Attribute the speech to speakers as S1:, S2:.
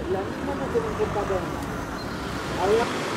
S1: Ilan naman na sinupunta doon? Ayaw.